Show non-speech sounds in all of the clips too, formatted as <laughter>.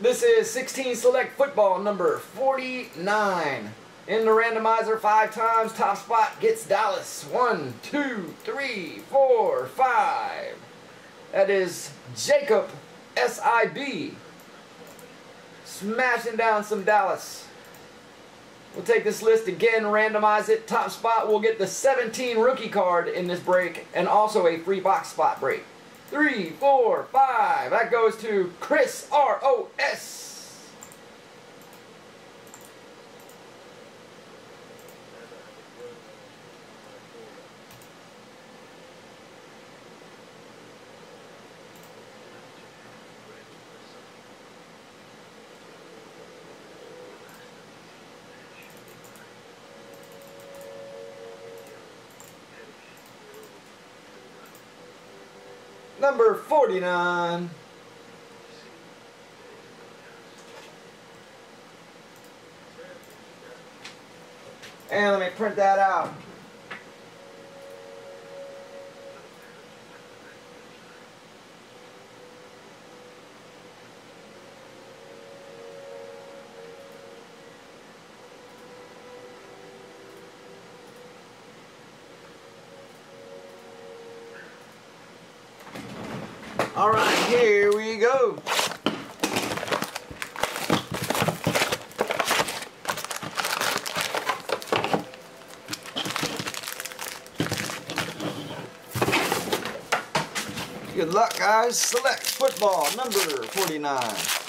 This is 16 Select Football number 49. In the randomizer five times, top spot gets Dallas. One, two, three, four, five. That is Jacob S.I.B. Smashing down some Dallas. We'll take this list again, randomize it. Top spot will get the 17 rookie card in this break and also a free box spot break. Three, four, five. That goes to Chris R.O.S. Number 49. And let me print that out. All right, here we go. Good luck, guys. Select football number 49.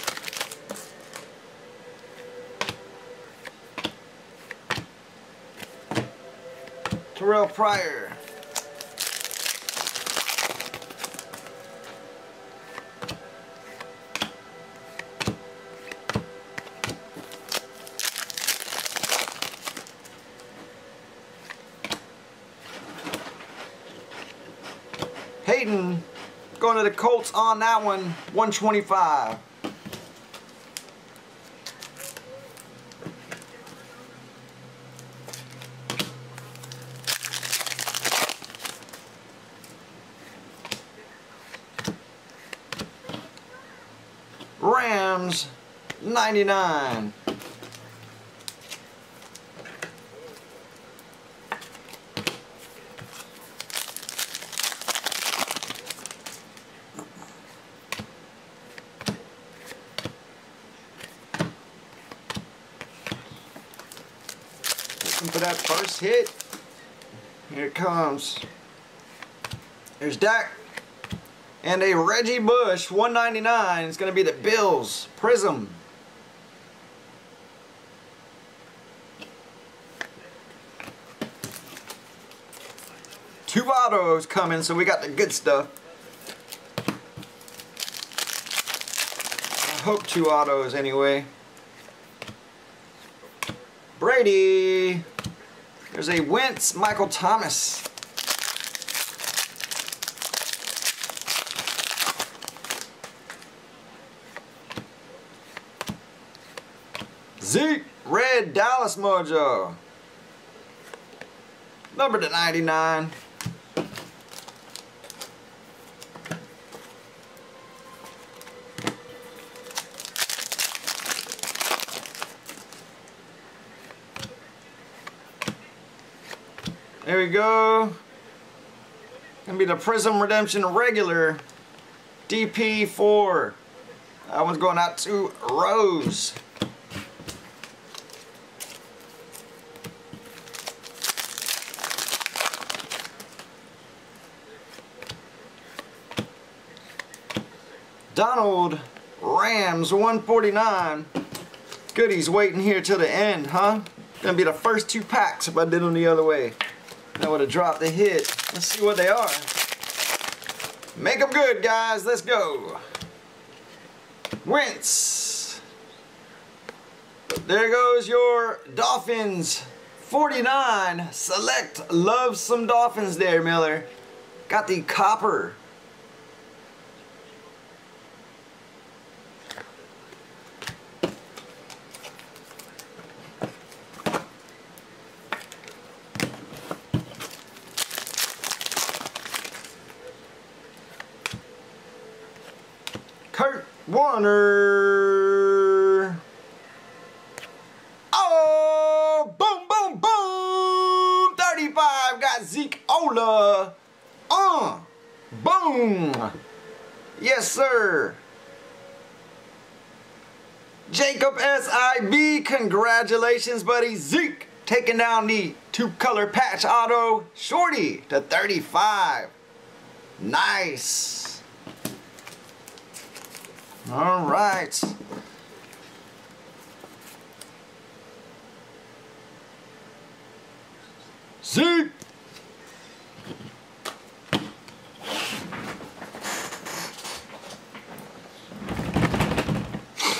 Terrell Pryor. Hayden going to the Colts on that one, 125. Rams, 99. Looking for that first hit. Here it comes. There's Dak. And a Reggie Bush, 199. It's going to be the Bills. Prism. Two autos coming, so we got the good stuff. I hope two autos anyway. Brady. There's a Wentz, Michael Thomas. Zeke, Red Dallas Mojo. Number to 99. There we go. Gonna be the Prism Redemption regular DP4. That one's going out to Rose. Donald Rams 149. Goodies waiting here till the end, huh? Gonna be the first two packs if I did them the other way. I would have dropped the hit. Let's see what they are. Make them good, guys. Let's go. Wentz. There goes your Dolphins. 49. Select. Love some Dolphins there, Miller. Got the copper. Kurt Warner. Oh, boom, boom, boom. 35 got Zeke Ola. Uh, boom. Yes, sir. Jacob SIB, congratulations, buddy. Zeke taking down the two-color patch auto. Shorty to 35. Nice. All right. Zeke.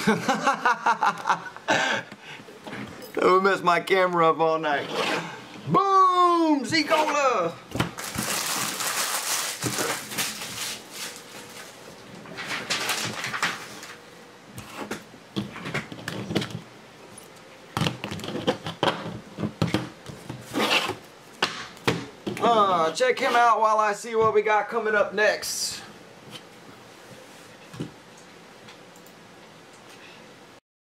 <laughs> That would mess my camera up all night. Boom! Zekola! Uh, check him out while I see what we got coming up next.